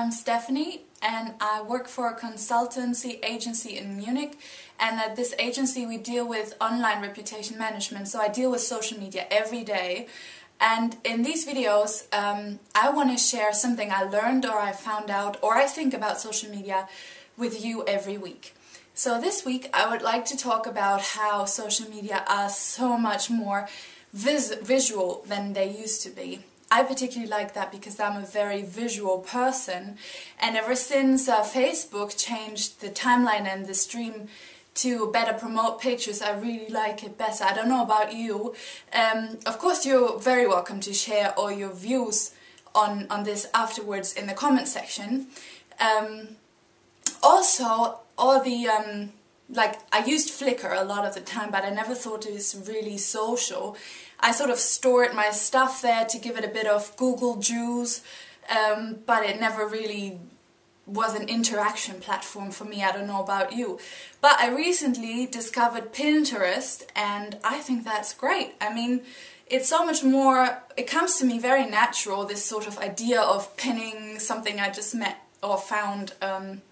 I'm Stefanie and I work for a consultancy agency in Munich and at this agency we deal with online reputation management so I deal with social media every day and in these videos um, I want to share something I learned or I found out or I think about social media with you every week. So this week I would like to talk about how social media are so much more vis visual than they used to be. I particularly like that because I'm a very visual person and ever since uh, Facebook changed the timeline and the stream to better promote pictures, I really like it better. I don't know about you. Um, of course, you're very welcome to share all your views on, on this afterwards in the comment section. Um, also, all the um, like I used Flickr a lot of the time, but I never thought it was really social. I sort of stored my stuff there to give it a bit of Google juice, um, but it never really was an interaction platform for me. I don't know about you. But I recently discovered Pinterest and I think that's great. I mean, it's so much more, it comes to me very natural, this sort of idea of pinning something I just met or found um,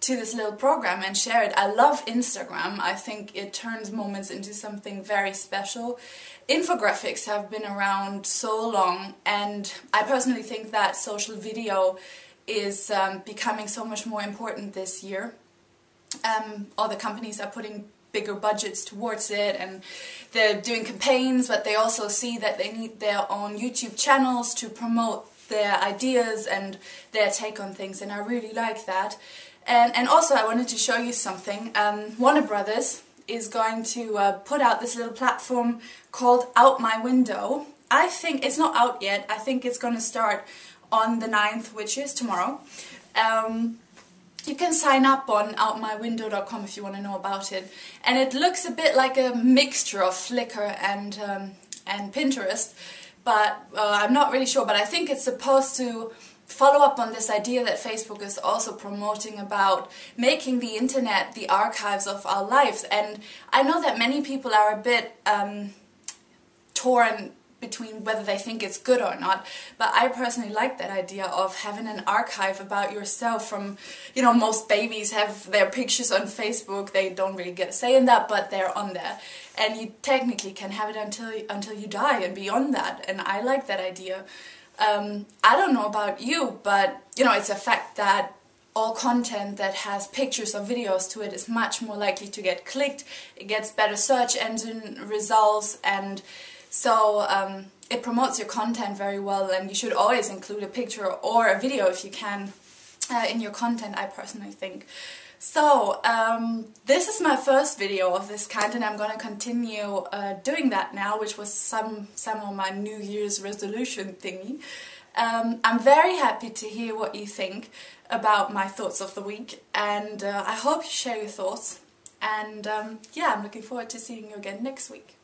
to this little program and share it. I love Instagram. I think it turns moments into something very special. Infographics have been around so long and I personally think that social video is um, becoming so much more important this year. Um, all the companies are putting bigger budgets towards it and they're doing campaigns but they also see that they need their own YouTube channels to promote their ideas and their take on things and I really like that. And, and also I wanted to show you something. Um, Warner Brothers is going to uh, put out this little platform called Out My Window. I think it's not out yet. I think it's going to start on the 9th, which is tomorrow. Um, you can sign up on outmywindow.com if you want to know about it. And it looks a bit like a mixture of Flickr and, um, and Pinterest, but uh, I'm not really sure. But I think it's supposed to follow up on this idea that Facebook is also promoting about making the internet the archives of our lives. And I know that many people are a bit um, torn between whether they think it's good or not but I personally like that idea of having an archive about yourself from you know most babies have their pictures on Facebook. They don't really get a say in that but they're on there. And you technically can have it until until you die and beyond that. And I like that idea um, I don't know about you but you know it's a fact that all content that has pictures or videos to it is much more likely to get clicked it gets better search engine results and so um, it promotes your content very well and you should always include a picture or a video if you can uh, in your content, I personally think. So, um, this is my first video of this kind and I'm going to continue uh, doing that now, which was some, some of my New Year's resolution thingy. Um, I'm very happy to hear what you think about my thoughts of the week and uh, I hope you share your thoughts and um, yeah, I'm looking forward to seeing you again next week.